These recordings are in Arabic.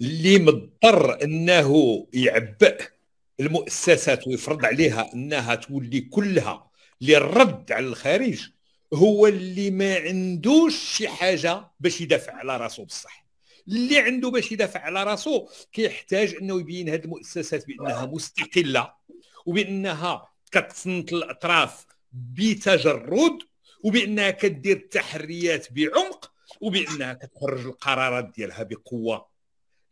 اللي مضطر انه يعبئ المؤسسات ويفرض عليها انها تولي كلها للرد على الخارج هو اللي ما عندوش شي حاجة باش يدافع على راسه بصح. اللي عنده باش يدافع على راسه كيحتاج انه يبين هذه المؤسسات بانها مستقلة وبانها كتصنت الأطراف بتجرد وبانها كدير تحريات بعمق وبانها كتخرج القرارات ديالها بقوة.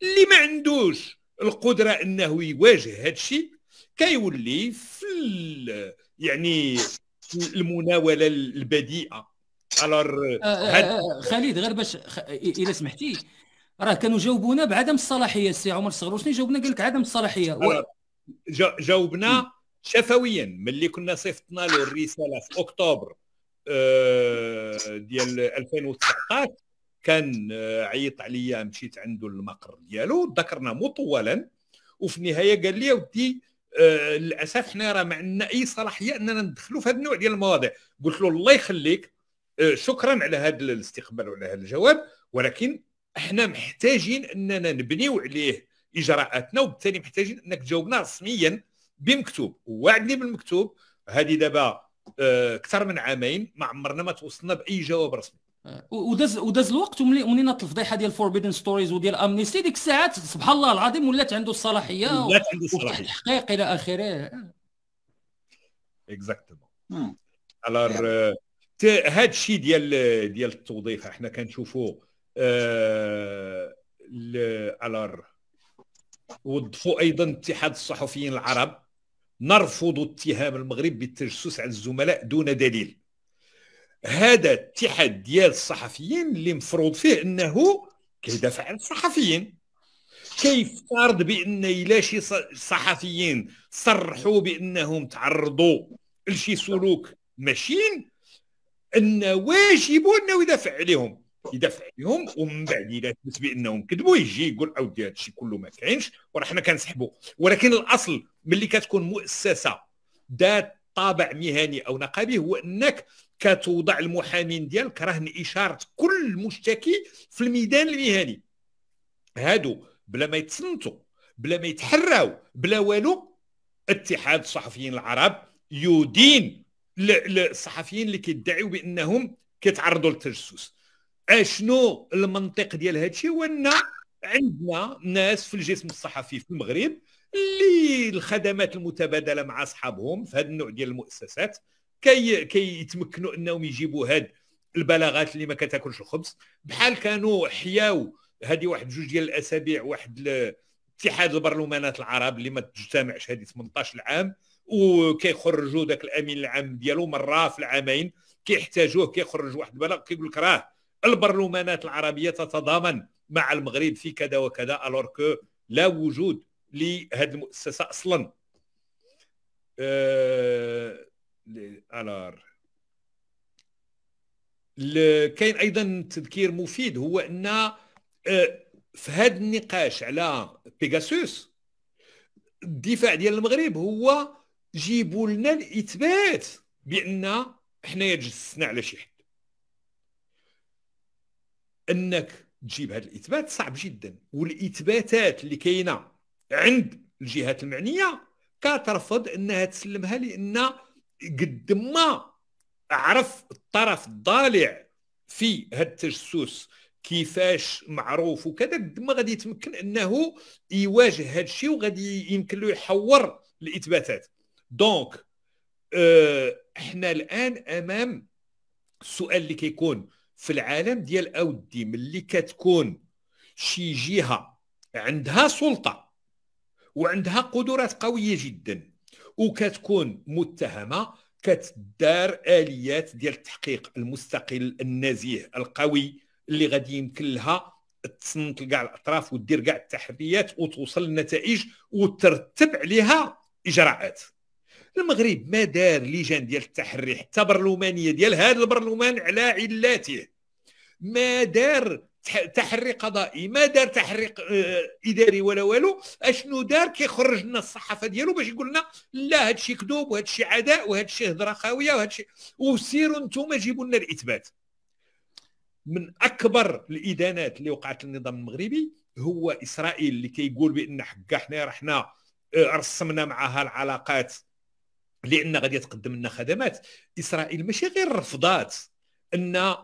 اللي ما عندوش القدرة إنه يواجه هذا الشيء كيولي في يعني المناولة البديئة. الور آه، آه، آه، خالد غير باش اذا سمحتي راه كانوا جاوبونا بعدم الصلاحية. السي عمر الصغروشني جاوبنا؟ قال لك عدم الصلاحية. و... جاوبنا شفويا. ملي كنا صيفطنا له الرساله في أكتوبر ديال 2019 كان عيط عليا مشيت عنده المقر ديالو ذكرنا مطولا وفي النهاية قال لي ودي آه للأسف حنا راه ما عندنا أي صلاحية أننا ندخلوا في هذا النوع ديال المواضيع. قلت له الله يخليك آه شكرا على هذا الاستقبال وعلى هذا الجواب ولكن إحنا محتاجين أننا نبنيو عليه إجراءاتنا وبالتالي محتاجين أنك تجاوبنا رسميا بمكتوب. ووعدني بالمكتوب هذه دابا آه، أكثر من عامين ما عمرنا ما توصلنا بأي جواب رسمي. وداز وداز الوقت ومني ناضت الفضيحة ديال Forbidden Stories وديال Amnesty ديك الساعات سبحان الله العظيم ولات عنده الصلاحية ولات عنده الصلاحية. تحقيق إلى آخره. exactement alors هذا الشيء ديال ديال التوظيف إحنا كنشوفوا alors وظفوا أيضا اتحاد الصحفيين العرب نرفض اتهام المغرب بالتجسس على الزملاء دون دليل. هذا اتحاد ديال الصحفيين اللي مفروض فيه انه كيدافع عن الصحفيين. كيفترض بان إلا شي صحفيين صرحوا بانهم تعرضوا لشي سلوك ماشين إن واجب إنه يدافع عليهم. يدافع عليهم ومن بعد إذا ثبت بأنهم كذبوا يجي يقول اودي هذا الشيء كله ما كاينش وراه حنا كنسحبوا. ولكن الأصل ملي كتكون مؤسسة ذات طابع مهني أو نقابي هو إنك كتوضع المحامين ديالك رهن إشارة كل مشتكي في الميدان المهني. هادو بلا ما يتصنتوا بلا ما يتحراو بلا والو اتحاد الصحفيين العرب يدين للصحفيين اللي كيدعيوا بأنهم كيتعرضوا للتجسس. أشنو المنطق ديال هذا الشيء هو أن عندنا ناس في الجسم الصحفي في المغرب اللي الخدمات المتبادلة مع أصحابهم في هذا النوع ديال المؤسسات كي كيتمكنوا انهم يجيبوا هاد البلاغات اللي ما كتاكلش الخبز. بحال كانوا حياو هذه واحد جوج ديال الأسابيع واحد اتحاد البرلمانات العرب اللي ما تجتمعش هذه 18 عام وكيخرجوا ذاك الأمين العام ديالو مرة في العامين كيحتاجوه كيخرج واحد البلاغ كيقول لك راه البرلمانات العربية تتضامن مع المغرب في كذا وكذا الور كو لا وجود لهذه المؤسسة أصلا. أه الآر. كاين أيضا تذكير مفيد هو أن آه، في هذا النقاش على بيغاسوس الدفاع ديال المغرب هو جيبوا لنا الإثبات بأن حنايا تجسسنا على شي حد. أنك تجيب هذا الإثبات صعب جدا والإثباتات اللي كاينة عند الجهات المعنية كترفض أنها تسلمها لأن قد ما عرف الطرف الضالع في هذا التجسس كيفاش معروف وكذا قد ما غادي يتمكن أنه يواجه هذا الشيء وغادي يمكن له يحور الإثباتات. دونك آه إحنا الآن أمام السؤال اللي كيكون في العالم ديال أودي ملي كتكون شي جهة عندها سلطة وعندها قدرات قوية جدا. وكتكون متهمة كتدار آليات ديال التحقيق المستقل النزيه القوي اللي غادي يمكن لها تصنت لكاع الأطراف ودير كاع التحريات وتوصل لنتائج وترتب عليها إجراءات. المغرب ما دار لجان ديال التحري حتى برلمانية ديال هذا البرلمان على علاته ما دار تحري قضائي. ما دار تحري آه، إداري ولا والو. أشنو دار؟ كيخرج لنا الصحافة ديالو باش يقول لنا لا هادشي كذوب وهادشي عداء وهادشي هضرة خاويه وهادشي وسيروا أنتم جيبوا لنا الإثبات. من أكبر الإدانات اللي وقعت للنظام المغربي هو إسرائيل اللي كيقول بأن حكا حنا رحنا آه، رسمنا معها العلاقات لأن غادي تقدم لنا خدمات. إسرائيل ماشي غير رفضات أن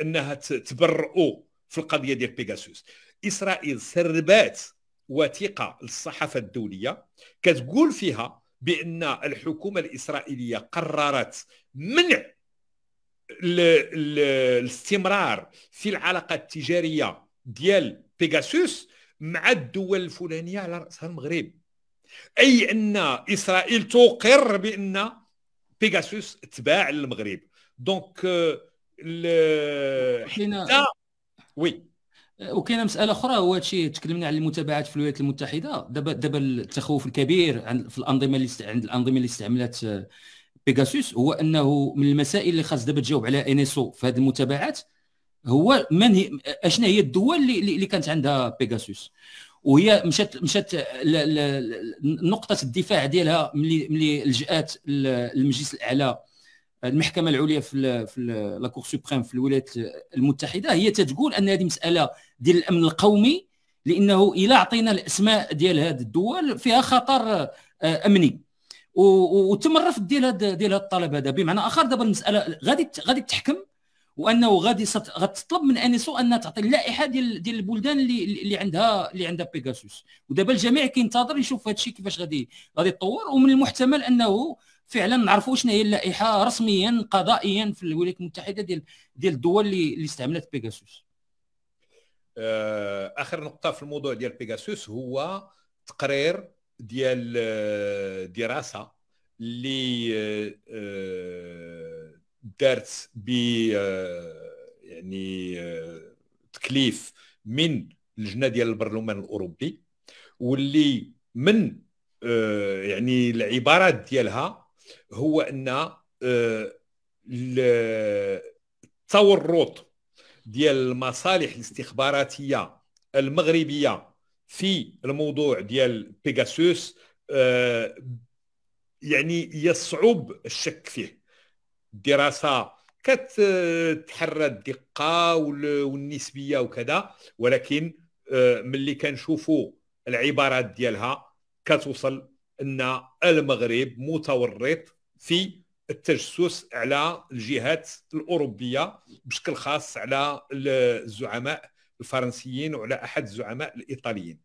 إنها تبرئوا في القضية ديال بيغاسوس إسرائيل سربات وثيقة للصحافة الدولية كتقول فيها بأن الحكومة الإسرائيلية قررت منع الاستمرار في العلاقات التجارية ديال بيغاسوس مع الدول الفلانية على رأسها المغرب. أي أن إسرائيل تقر بأن بيغاسوس تباع للمغرب. دونك حتى وي. وكاينة مسألة أخرى هو هادشي تكلمنا على المتابعات في الولايات المتحدة. دابا دابا التخوف الكبير عند في الأنظمة اللي عند الأنظمة اللي استعملت بيغاسوس هو أنه من المسائل اللي خاص دابا تجاوب عليها انيسو في هذه المتابعات هو من هي أشنا هي الدول اللي, اللي كانت عندها بيغاسوس وهي مشات مشات نقطة الدفاع ديالها ملي ملي لجات المجلس الأعلى المحكمة العليا في في la cour suprême في الولايات المتحدة هي تتقول أن هذه مسألة ديال الأمن القومي لأنه إلى اعطينا الأسماء ديال هذه الدول فيها خطر آه، أمني. وتم الرفض ديال ديال هذا الطلب هذا. بمعنى آخر دابا المسألة غادي غادي تحكم وأنه غادي غتطلب من NSO انها تعطي اللائحة ديال ديال البلدان اللي اللي عندها اللي عندها Pegasus ودابا الجميع كينتظر يشوف هذا الشيء كيفاش غادي غادي يتطور. ومن المحتمل أنه فعلا نعرفوا شنو هي اللائحة رسميا قضائيا في الولايات المتحدة ديال ديال الدول اللي اللي استعملت بيغاسوس. آه، آخر نقطة في الموضوع ديال بيغاسوس هو تقرير ديال آه، دراسة اللي آه، دارت ب يعني تكليف من اللجنه ديال البرلمان الأوروبي واللي من يعني العبارات ديالها هو إن التورط ديال المصالح الاستخباراتية المغربية في الموضوع ديال بيغاسوس آه، يعني يصعب الشك فيه. الدراسة كتحرى الدقة والنسبية وكذا ولكن آه، ملي كنشوفوا العبارات ديالها كتوصل أن المغرب متورط في التجسس على الجهات الأوروبية بشكل خاص على الزعماء الفرنسيين وعلى أحد الزعماء الإيطاليين.